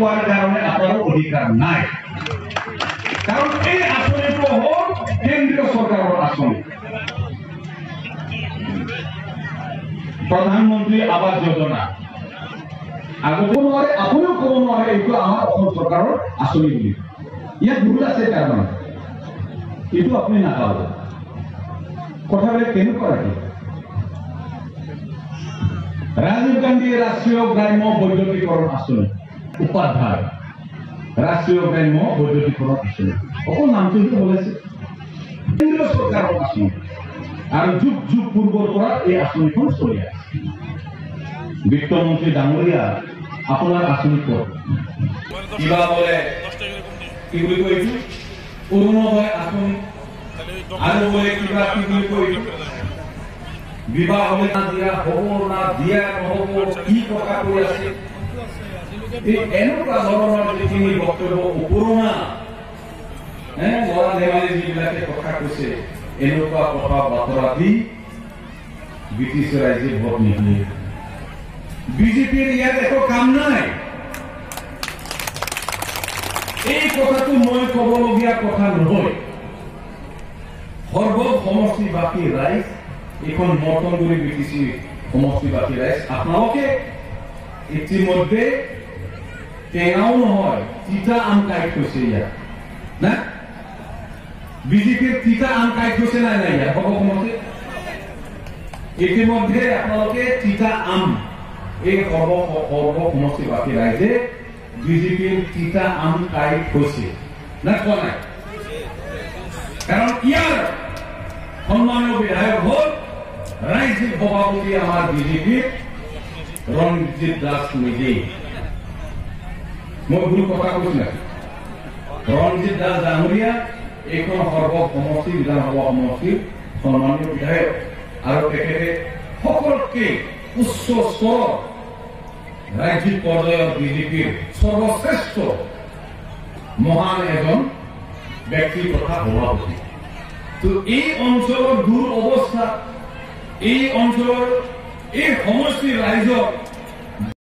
কোৱাৰ কাৰণে আপোনাৰো অধিকাৰ নাই। কাৰণ এই আঁচনিটো হ'ল কেন্দ্ৰীয় চৰকাৰৰ আঁচনি প্ৰধানমন্ত্ৰী আৱাস যোজনা। আগতো নোৱাৰে আপুনিও ক'ব নোৱাৰে এইটো আমাৰ অসম চৰকাৰৰ আঁচনি বুলি। ইয়াত ভুল আছে তাৰমানে এইটো আপুনি নাপাব কথাবিলাক কেনেকুৱা ৰাখে রাজীব গান্ধী রাষ্ট্রীয় গ্রাম্য বৈদ্যুতিকরণ আঁচনি উপাধ্যায়। রাষ্ট্রীয় গ্রাম্য বৈদ্যুতিকরণ আঁচনি অকল নামটো বলেছে? কেন্দ্ৰীয় চৰকাৰৰ আঁচনি আৰু যুগ যুগ পূৰ্বৰ পৰা এই আঁচনিখন চলি আছে। বিত্তমন্ত্ৰী ডাঙৰীয়া আপোনাৰ আঁচনি ক'ত কিবা বোলে কি বুলি কয় এইটো অৰুণোদয় আঁচনি কিবা কি বুলি কয় এইটো বিবাহ দিয়া, হব না দিয়া, নহব, কি কথা কৈ আছে এই এনেকুৱা ধৰণৰ যিখিনি বক্তব্য উপৰুণা যিবিলাকে কথা কৈছে, এনেকুৱা কথা বাতৰা দি ব্ৰিটিছ ৰাইজে ভোট নিদিয়ে। বিজেপিৰ ইয়াত একো কাম নাই। এই কথাটো মই ক'বলগীয়া কথা নহয়। সৰ্ব সমষ্টিবাসী ৰাইজ, এইখন মৰ্তনগুৰি বিটিচি সমষ্টিবাসী ৰাইজ, আপোনালোকে ইতিমধ্যে টেঙাও নহয় তিতা আম কাই থৈছে ইয়াত। না? বিজেপিৰ তিতা আম কাই থৈছে নাই নাই ইয়াত সৰ্ব সমষ্টি ইতিমধ্যে আপোনালোকে তিতা আম এই সৰ্ব সৰ্ব সমষ্টিবাসী ৰাইজে বিজেপিৰ তিতা আম কাই থৈছে না কোৱা নাই? কাৰণ ইয়াৰ সন্মানীয় বিধায়ক হ'ল ৰাজ্যিক সভাপতি আমাৰ বিজেপিৰ ৰঞ্জিত দাস নিজেই। মই ভুল কথা কৈছো নাই ৰঞ্জিত দাস ডাঙৰীয়া এইখন সৰ্ব সমষ্টি বিধানসভা সমষ্টিৰ সন্মানীয় বিধায়ক। আৰু তেখেতে সকলোতকৈ উচ্চ স্তৰৰ ৰাজ্যিক পৰ্যায়ৰ বিজেপিৰ সৰ্বশ্ৰেষ্ঠ মহান এজন ব্যক্তি তথা সভাপতি। তো এই অঞ্চলৰ দূৰ অৱস্থা এই অঞ্চলৰ এই সমষ্টিৰ ৰাইজক